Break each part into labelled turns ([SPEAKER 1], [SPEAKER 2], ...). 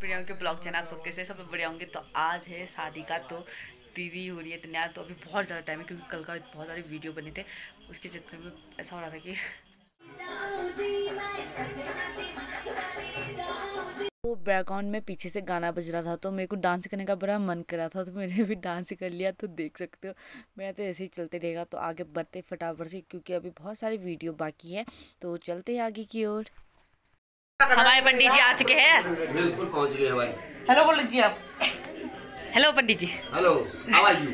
[SPEAKER 1] बढ़िया होंगे blog channel तो कैसे सब बढ़िया होंगे। तो आज है शादी का तो दीदी हो रही है तैयार तो अभी बहुत ज़्यादा टाइम है, क्योंकि कल का बहुत सारे वीडियो बने थे। उसके चक्कर में ऐसा हो रहा था कि वो बैकग्राउंड में पीछे से गाना बज रहा था तो मेरे को डांस करने का बड़ा मन कर रहा था तो मैंने भी डांस कर लिया तो देख सकते हो। मेरा तो ऐसे ही चलते रहेगा तो आगे बढ़ते फटाफट से, क्योंकि अभी बहुत सारे वीडियो बाकी है तो चलते हैं आगे की ओर। हमारे पंडित जी आ चुके हैं।
[SPEAKER 2] बिल्कुल पहुँच गए भाई।
[SPEAKER 1] हेलो बोल लीजिए आप। Hello Pandit ji.
[SPEAKER 2] Hello how are you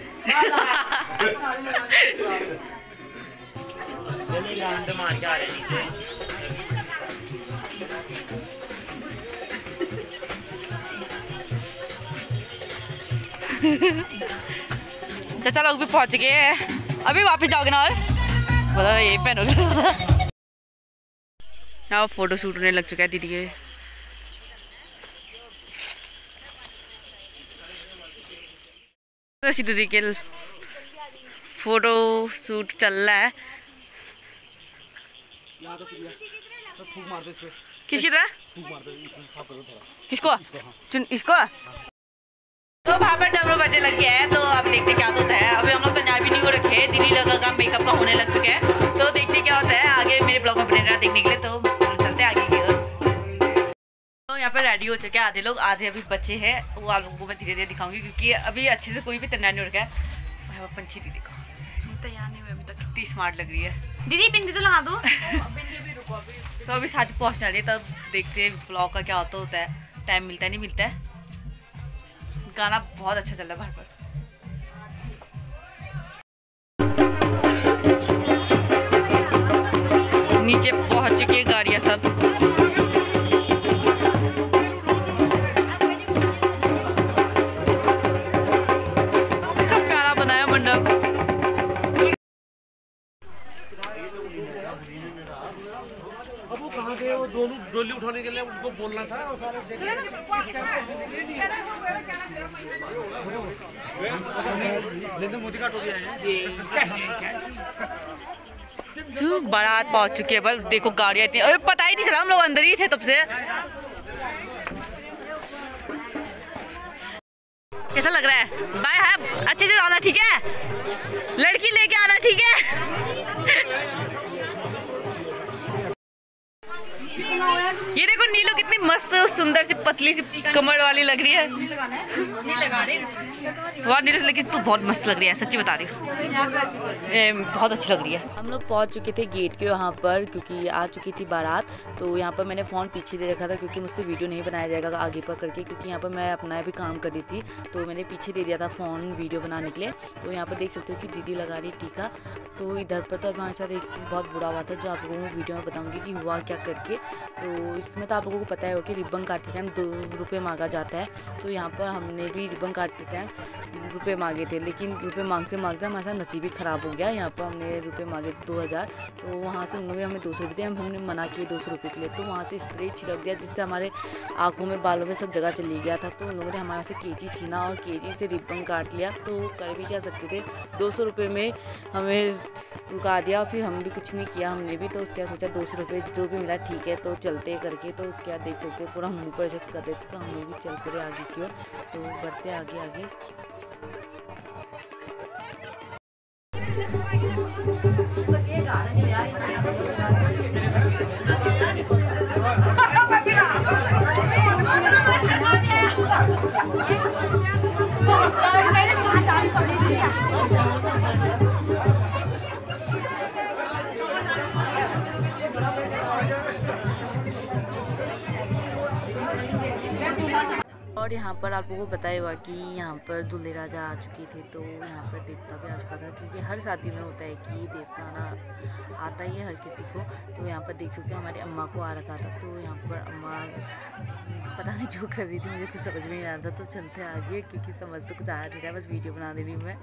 [SPEAKER 1] चाचा लोग भी पहुँच गए हैं। अभी वापस जाओगे ना और? बोला यही पहनोगे यहाँ फ़ोटो शूट होने लग चुका है दीदी के। सीधे दीदी के फ़ोटो शूट चल रहा है। किसकी तरह? किसको? चुन इसको तो वहाँ पर डमरू बजने लग गया है तो अब देखते क्या होता है। अभी हम लोग तो तैयार भी नहीं हो रखे हैं दीदी लगा का मेकअप का होने लग चुका है। तो देखते क्या होता है आगे मेरे ब्लॉग में बने रहना देखने के लिए तो चलते आगे की ओर। तो यहाँ पर रेडी हो चुके हैं आधे लोग आधे अभी बच्चे हैं वो आप लोगों को मैं धीरे धीरे दिखाऊँगी क्योंकि अभी अच्छे से कोई भी तैयार नहीं हो रखा है। पंछी दीदी को।
[SPEAKER 3] तैयार नहीं हुए अभी तक।
[SPEAKER 1] कितनी स्मार्ट लग रही है।
[SPEAKER 3] दीदी बिंदी तो लगा दो।
[SPEAKER 1] तो अभी शादी पहुँचने वाली है तब देखते हैं ब्लॉग का क्या होता होता है। टाइम मिलता है नहीं मिलता है। गाना बहुत अच्छा चल रहा है बार पर। नीचे पहुँच चुकी है गाड़ियाँ बारात पहुँच चुकी है बल, देखो गाड़ियाँ इतनी अरे, पता ही नहीं चला, हम लोग अंदर ही थे तब से। कैसा लग रहा है? बाय, है, अच्छे से आना ठीक है? लड़की लेके आना, ठीक है? ये देखो नीलो कितनी मस्त सुंदर सी पतली सी कमर वाली लग रही है। वाह, नीलो, लेकिन तू बहुत मस्त लग रही है, सच्ची बता रही हूँ। बहुत अच्छी लग रही है। हम लोग पहुँच चुके थे गेट के वहाँ पर, क्योंकि आ चुकी थी बारात तो यहाँ पर मैंने फ़ोन पीछे दे रखा था, क्योंकि मुझसे वीडियो नहीं बनाया जाएगा आगे पर करके क्योंकि यहाँ पर मैं अपना भी काम कर रही थी तो मैंने पीछे दे दिया था फ़ोन वीडियो बनाने के लिए। तो यहाँ पर देख सकते हो कि दीदी लगा रही टीका। तो इधर पर तो हमारे साथ एक चीज़ बहुत बुरा हुआ था, जो आप लोगों को वीडियो में बताऊँगी कि हुआ क्या करके। तो इसमें तो आप लोगों को पता है कि रिबन काटते टाइम दो रुपये मांगा जाता है। तो यहाँ पर हमने भी रिबन काटते टाइम रुपये मांगे थे। लेकिन रुपये मांगते मांगते हमारे साथ नसीब ही ख़राब हो गया। यहाँ पर हमने रुपये मांगे थे दो हज़ार। तो वहाँ से उन्होंने हमें दो सौ रुपये हम हमने मना किए दो सौ रुपये के लिए। तो वहाँ से स्प्रे छिड़क दिया, जिससे हमारे आँखों में, बालों में सब जगह चली गया था। तो उन लोगों ने हमारे से के छीना और के से रिबन काट लिया। तो कर भी क्या सकते थे? दो सौ रुपये में हमें रुका दिया फिर हम भी कुछ नहीं किया हमने भी। तो उसके बाद सोचा दो सौ रुपये जो भी मिला, ठीक है। तो चलते करके तो उसके बाद देख सकते पूरा हम ऊपर से कर रहे थे तो हम लोग भी चल पड़े आगे की ओर। तो बढ़ते आगे आगे। और यहाँ पर आप लोगों को ही हुआ कि यहाँ पर दूल्हे राजा आ चुके थे तो यहाँ पर देवता भी आ चुका था क्योंकि हर शादी में होता है कि देवता आना आता ही है हर किसी को। तो यहाँ पर देख सकते हैं हमारी अम्मा को आ रखा था तो यहाँ पर अम्मा पता नहीं जो कर रही थी, मुझे कुछ समझ में नहीं आ रहा था तो चलते आगे क्योंकि समझ तो कुछ आ नहीं रहा, बस वीडियो बना दे रही मैं।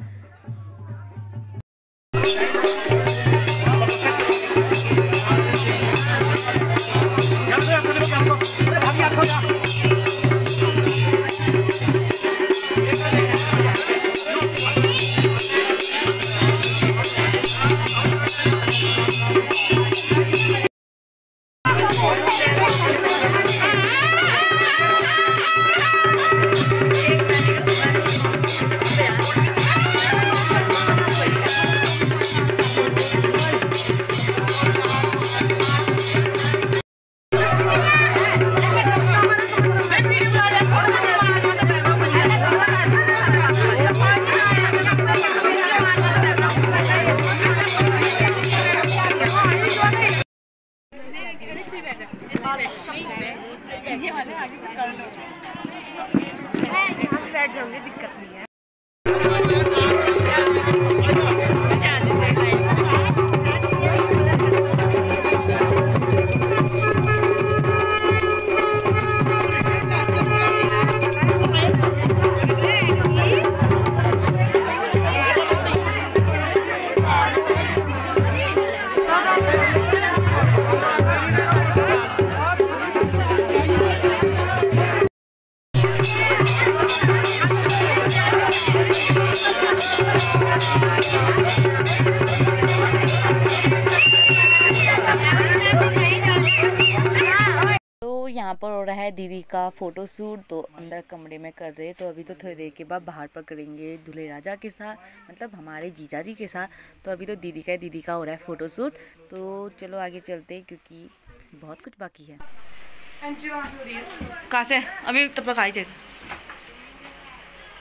[SPEAKER 1] रहा है दीदी का फ़ोटो शूट तो अंदर कमरे में कर रहे तो अभी तो थोड़ी देर के बाद बाहर पर करेंगे दूल्हे राजा के साथ मतलब हमारे जीजा जी के साथ तो अभी तो दीदी का दीदी का हो रहा है फ़ोटो शूट तो चलो आगे चलते हैं क्योंकि बहुत कुछ बाकी है। कहाँ से? अभी तब तक आई जाए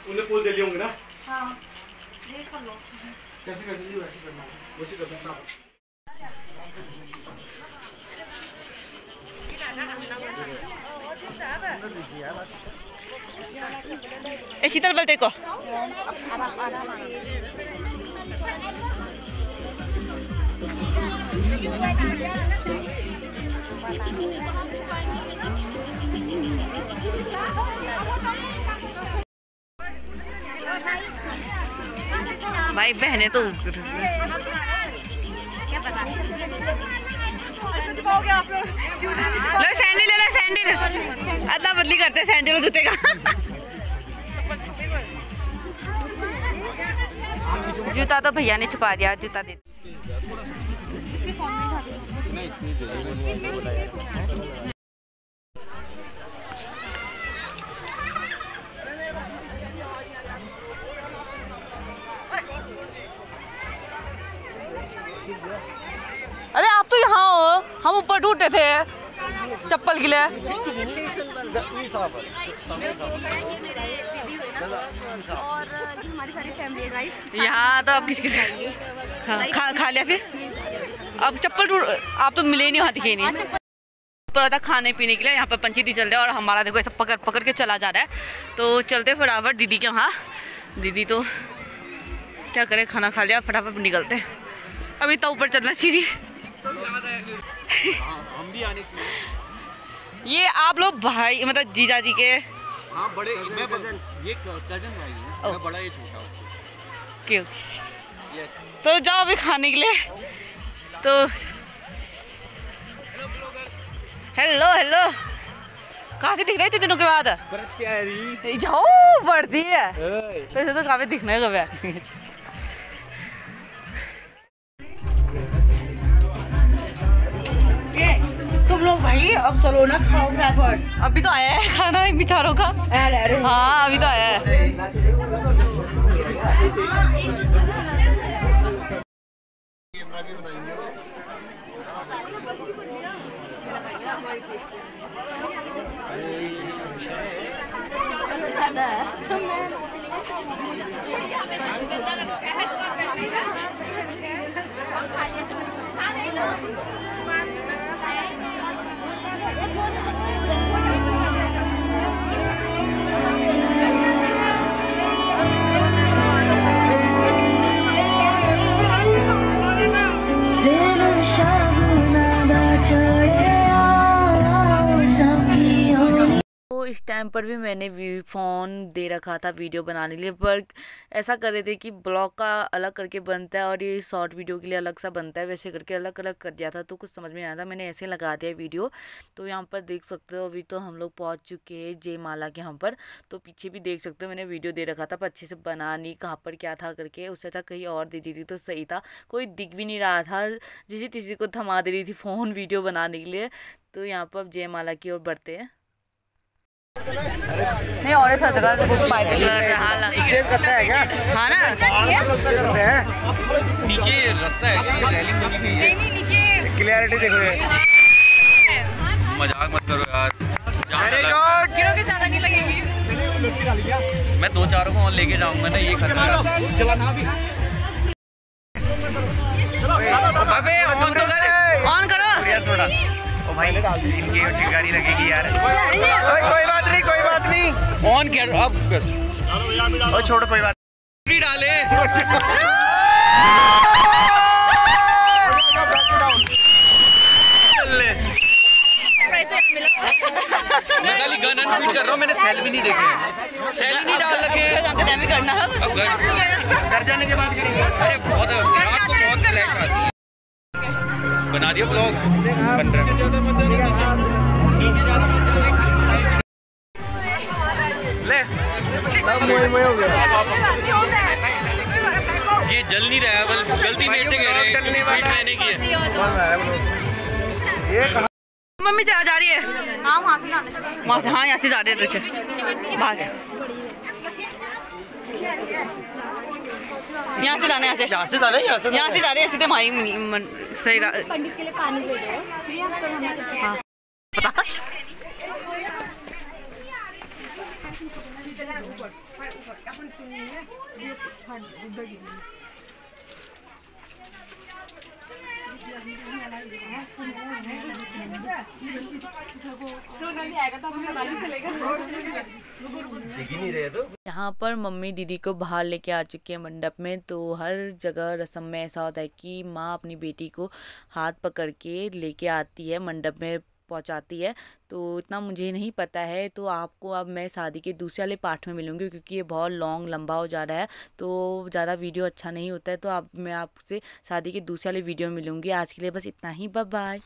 [SPEAKER 4] उन्हें दे लिए होंगे ना?
[SPEAKER 1] ए शीतल बलते को भाई बहने तो लो सैंडल ले लो सैंडल। बदली करते हैं सैंडल जूते का। जूता तो भैया ने छुपा दिया, जूता दे। अरे आप तो यहाँ हो, हम ऊपर टूटे थे। चप्पल के लिए।
[SPEAKER 3] और हमारी सारी फैमिली है गाइस
[SPEAKER 1] यहाँ तो अब किस किस खा, खा, खा लिया फिर? अब चप्पल आप तो मिले नहीं वहाँ दिखे नहीं। पर था खाने पीने के लिए यहाँ पर पंची दी चल रहा है और हमारा देखो ऐसा पकड़ पकड़ के चला जा रहा है। तो चलते फटाफट दीदी के वहाँ। दीदी तो क्या करें खाना खा लिया फटाफट निकलते हैं। अभी तो ऊपर चलना सीढ़ी।
[SPEAKER 2] हम भी आने चाहिए।
[SPEAKER 1] ये आप लोग भाई मतलब जीजा जी के
[SPEAKER 2] हाँ बड़े कज़न, मैं कज़न ये कज़न भाई है। मैं बड़ा ये छोटा
[SPEAKER 1] क्यों
[SPEAKER 2] यस
[SPEAKER 1] तो जाओ अभी खाने के लिए। तो हेलो हेलो कहाँ से दिख रहे थे दिनों के बाद? जाओ बढ़ती है। तो ऐसे तो काफ़ी दिखने का
[SPEAKER 3] तुम लोग भाई अब चलो ना खाओ फटाफट।
[SPEAKER 1] अभी तो आया है खाना इन बेचारों का। हाँ अभी तो आया है। पर भी मैंने फ़ोन दे रखा था वीडियो बनाने के लिए, पर ऐसा कर रहे थे कि ब्लॉग का अलग करके बनता है और ये शॉर्ट वीडियो के लिए अलग सा बनता है, वैसे करके अलग अलग कर दिया था तो कुछ समझ में आया था, मैंने ऐसे लगा दिया वीडियो। तो यहाँ पर देख सकते हो, अभी तो हम लोग पहुँच चुके हैं जयमाला के यहाँ पर तो पीछे भी देख सकते हो मैंने वीडियो दे रखा था, पर अच्छे से बना नहीं, कहाँ पर क्या था करके, उससे अच्छा कहीं और दे दी थी तो सही था, कोई दिख भी नहीं रहा था, जिसे किसी को थमा दे रही थी फ़ोन वीडियो बनाने के लिए। तो यहाँ पर अब जयमाला की ओर बढ़ते हैं। नहीं और ऐसा जगह तो कुछ पाइप लग रहा
[SPEAKER 4] कच्चा है क्या
[SPEAKER 1] हाँ ना
[SPEAKER 4] कच्चा है
[SPEAKER 2] नीचे रास्ता है क्या रैलिंग बनी हुई है
[SPEAKER 3] नहीं नहीं नीचे
[SPEAKER 4] क्लियरिटी देखो
[SPEAKER 2] मज़ाक मत करो यार जहाँ
[SPEAKER 4] वेरी
[SPEAKER 2] तक-
[SPEAKER 4] गुड
[SPEAKER 3] गिरोगे ज़्यादा नहीं लगेगी
[SPEAKER 2] मैं दो चारों को और लेके जाऊँगा ना ये खतरा
[SPEAKER 4] अबे ऑन तो कर
[SPEAKER 1] ऑन करो
[SPEAKER 4] थोड़ा ओ भाई इनकी चिंगारी लगेगी यार कोई नहीं
[SPEAKER 2] ऑन कर अब कर।
[SPEAKER 5] और छोड़ कोई बात
[SPEAKER 2] डाले। मैं खाली गन अनफीड कर रहा हूँ मैंने सेल भी नहीं देखे सेल ही नहीं डाल रखे।
[SPEAKER 1] भी करना। है
[SPEAKER 2] अब घर घर जाने के बाद करेंगे। अरे बहुत रात को बहुत फ्लैश आती है। बना दिया ब्लॉग बन रहा है ये जल नहीं रहा है बल गलती मेरे से कह रहे हैं स्वीट मैंने की है।
[SPEAKER 1] मम्मी जा जा रही है। हाँ वहाँ से हाँ यहाँ से जा रहे हैं भाग यहाँ से जाने यहाँ से।
[SPEAKER 5] यहाँ से जाना है यहाँ से
[SPEAKER 1] यहाँ से जा रहे हैं सीधे माई सही
[SPEAKER 3] पंडित के लिए पानी दे दो।
[SPEAKER 5] दिख ही नहीं रहे तो
[SPEAKER 1] यहाँ पर मम्मी दीदी को बाहर लेके आ चुकी है मंडप में तो हर जगह रस्म में ऐसा होता है कि माँ अपनी बेटी को हाथ पकड़ के लेके आती है मंडप में। पहुँचाती है। तो इतना मुझे नहीं पता है तो आपको अब मैं शादी के दूसरे वाले पार्ट में मिलूँगी क्योंकि ये बहुत लॉन्ग लंबा हो जा रहा है। तो ज़्यादा वीडियो अच्छा नहीं होता है तो अब मैं आपसे शादी के दूसरे वाले वीडियो में मिलूँगी। आज के लिए बस इतना ही बाय बाय